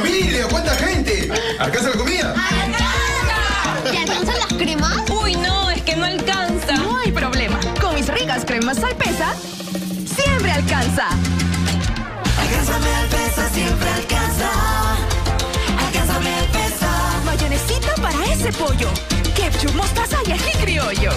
familia! ¿Cuánta gente? ¿Alcanza la comida? ¿Te alcanzan las cremas? Uy, no, es que no alcanza. No hay problema. Con mis ricas cremas Alpesa, siempre alcanza. Alcánzame Alpesa, siempre alcanza. Alcánzame Alpesa. Mayonesita para ese pollo. Ketchup, mostaza y ají criollo.